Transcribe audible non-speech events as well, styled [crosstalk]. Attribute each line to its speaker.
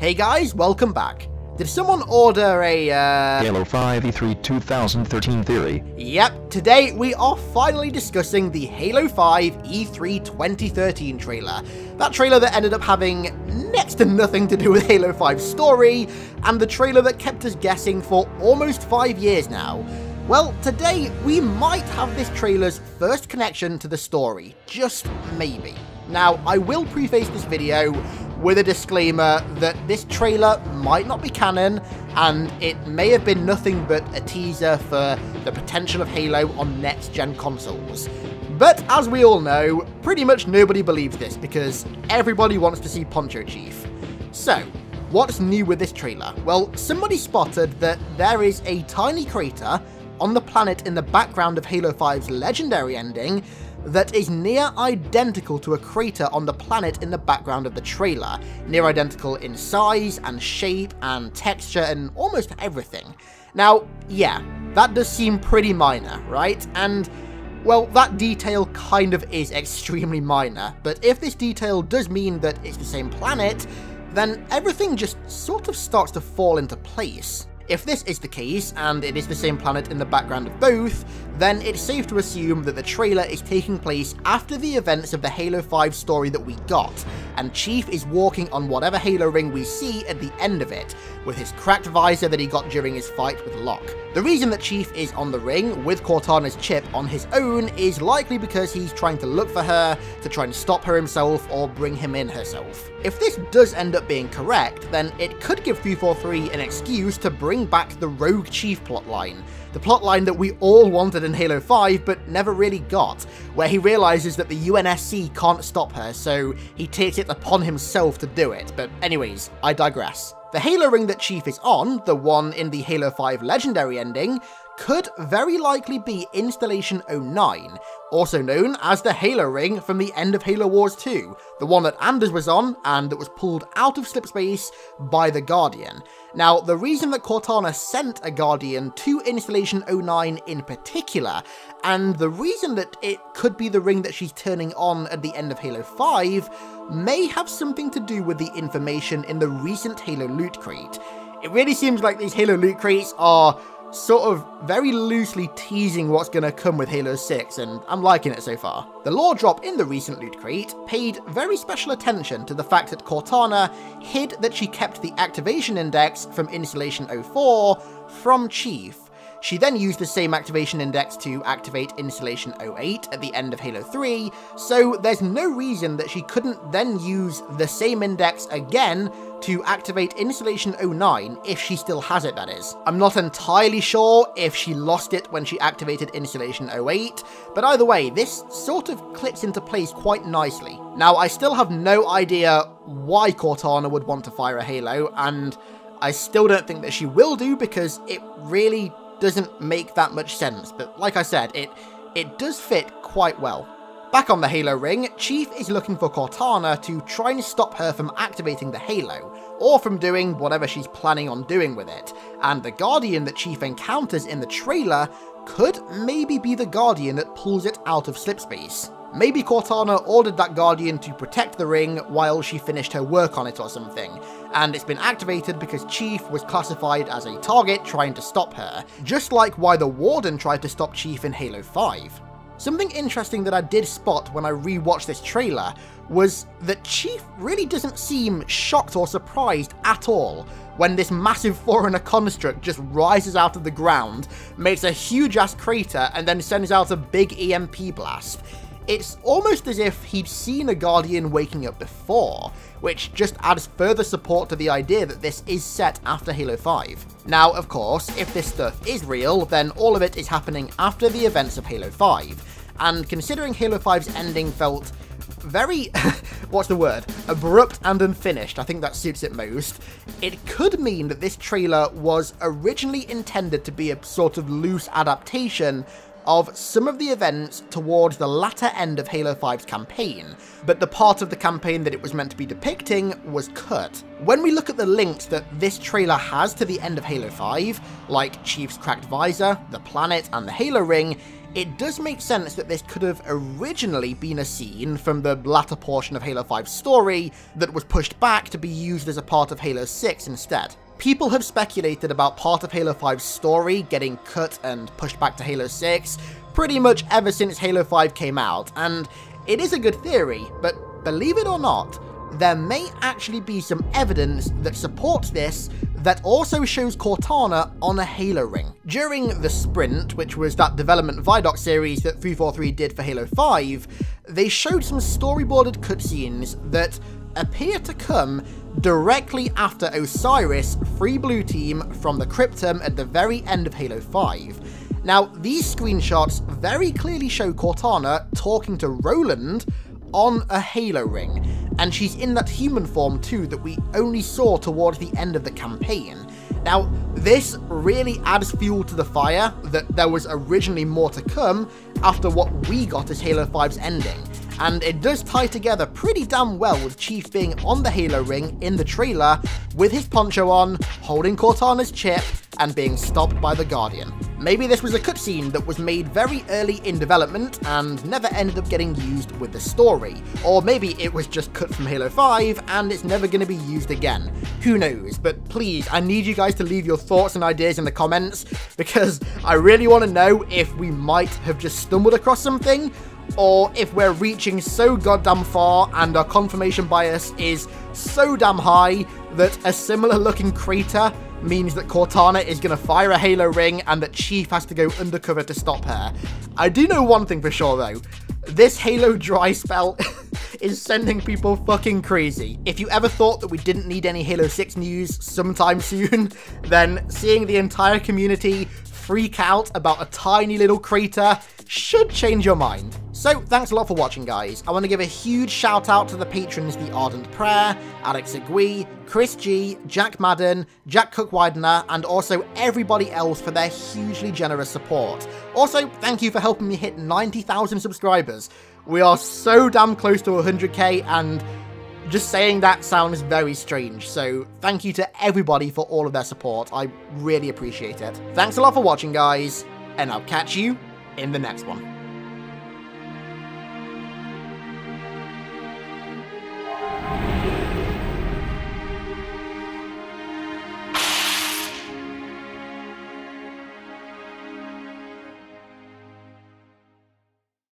Speaker 1: Hey guys, welcome back. Did someone order a, uh...
Speaker 2: Halo 5 E3 2013 theory?
Speaker 1: Yep, today we are finally discussing the Halo 5 E3 2013 trailer. That trailer that ended up having next to nothing to do with Halo 5's story, and the trailer that kept us guessing for almost five years now. Well, today we might have this trailer's first connection to the story, just maybe. Now, I will preface this video with a disclaimer that this trailer might not be canon, and it may have been nothing but a teaser for the potential of Halo on next-gen consoles. But as we all know, pretty much nobody believes this because everybody wants to see Poncho Chief. So, what's new with this trailer? Well, somebody spotted that there is a tiny crater on the planet in the background of Halo 5's legendary ending that is near identical to a crater on the planet in the background of the trailer, near identical in size and shape and texture and almost everything. Now, yeah, that does seem pretty minor, right? And well, that detail kind of is [laughs] extremely minor, but if this detail does mean that it's the same planet, then everything just sort of starts to fall into place. If this is the case, and it is the same planet in the background of both, then it's safe to assume that the trailer is taking place after the events of the Halo 5 story that we got, and Chief is walking on whatever Halo ring we see at the end of it, with his cracked visor that he got during his fight with Locke. The reason that Chief is on the ring with Cortana's chip on his own is likely because he's trying to look for her, to try and stop her himself, or bring him in herself. If this does end up being correct, then it could give 343 an excuse to bring back the Rogue Chief plotline, the plotline that we all wanted in Halo 5 but never really got, where he realizes that the UNSC can't stop her, so he takes it upon himself to do it. But anyways, I digress. The Halo ring that Chief is on, the one in the Halo 5 Legendary ending, could very likely be Installation 09, also known as the Halo ring from the end of Halo Wars 2, the one that Anders was on and that was pulled out of slipspace by the Guardian. Now, the reason that Cortana sent a Guardian to Installation 09 in particular, and the reason that it could be the ring that she's turning on at the end of Halo 5, may have something to do with the information in the recent Halo loot crate. It really seems like these Halo loot crates are sort of very loosely teasing what's going to come with Halo 6, and I'm liking it so far. The lore drop in the recent Loot Crate paid very special attention to the fact that Cortana hid that she kept the activation index from Installation 04 from Chief, she then used the same activation index to activate Installation 08 at the end of Halo 3, so there's no reason that she couldn't then use the same index again to activate Installation 09 if she still has it, that is. I'm not entirely sure if she lost it when she activated Installation 08, but either way, this sort of clicks into place quite nicely. Now, I still have no idea why Cortana would want to fire a Halo, and I still don't think that she will do because it really doesn't make that much sense, but like I said, it, it does fit quite well. Back on the Halo ring, Chief is looking for Cortana to try and stop her from activating the Halo, or from doing whatever she's planning on doing with it, and the Guardian that Chief encounters in the trailer could maybe be the Guardian that pulls it out of slipspace. Maybe Cortana ordered that Guardian to protect the ring while she finished her work on it or something, and it's been activated because Chief was classified as a target trying to stop her, just like why the Warden tried to stop Chief in Halo 5. Something interesting that I did spot when I rewatched this trailer was that Chief really doesn't seem shocked or surprised at all when this massive [laughs] Forerunner construct just rises out of the ground, makes a huge ass crater, and then sends out a big EMP blast. It's almost as if he'd seen a Guardian waking up before, which just adds further support to the idea that this is set after Halo 5. Now, of course, if this stuff is real, then all of it is happening after the events of Halo 5, and considering Halo 5's ending felt very, [laughs] what's the word, abrupt and unfinished, I think that suits it most, it could mean that this trailer was originally intended to be a sort of loose adaptation of some of the events towards the latter end of Halo 5's campaign, but the part of the campaign that it was meant to be depicting was cut. When we look at the links that this trailer has to the end of Halo 5, like Chief's cracked visor, the planet, and the Halo ring, it does make sense that this could have originally been a scene from the latter portion of Halo 5's story that was pushed back to be used as a part of Halo 6 instead. People have speculated about part of Halo 5's story getting cut and pushed back to Halo 6 pretty much ever since Halo 5 came out, and it is a good theory, but believe it or not, there may actually be some evidence that supports this that also shows Cortana on a Halo ring. During the Sprint, which was that development Vidoc series that 343 did for Halo 5, they showed some storyboarded cutscenes that appear to come directly after Osiris free blue team from the Cryptum at the very end of Halo 5. Now, these screenshots very clearly show Cortana talking to Roland on a Halo ring, and she's in that human form too that we only saw towards the end of the campaign. Now, this really adds fuel to the fire that there was originally more to come after what we got as Halo 5's ending, and it does tie together pretty damn well with Chief being on the Halo ring in the trailer, with his poncho on, holding Cortana's chip, and being stopped by the Guardian. Maybe this was a cutscene that was made very early in development and never ended up getting used with the story, or maybe it was just cut from Halo 5 and it's never going to be used again. Who knows, but please, I need you guys to leave your thoughts and ideas in the comments, [laughs] because I really want to know if we might have just stumbled across something, or if we're reaching so goddamn far and our confirmation bias is so damn high that a similar looking crater means that Cortana is going to fire a Halo ring and that Chief has to go undercover to stop her. I do know one thing for sure though. This Halo dry spell [laughs] is sending people fucking crazy. If you ever thought that we didn't need any Halo 6 news sometime [laughs] soon, then seeing the entire community freak out about a tiny little crater should change your mind. So, thanks a lot for watching, guys. I want to give a huge shout out to the patrons The Ardent Prayer, Alex Agui, Chris G, Jack Madden, Jack Cook Widener, and also everybody else for their hugely generous support. Also, thank you for helping me hit 90,000 subscribers. We are so damn close to 100k, and just saying that sounds very strange, so thank you to everybody for all of their support. I really appreciate it. Thanks a lot for watching, guys, and I'll catch you in the next one.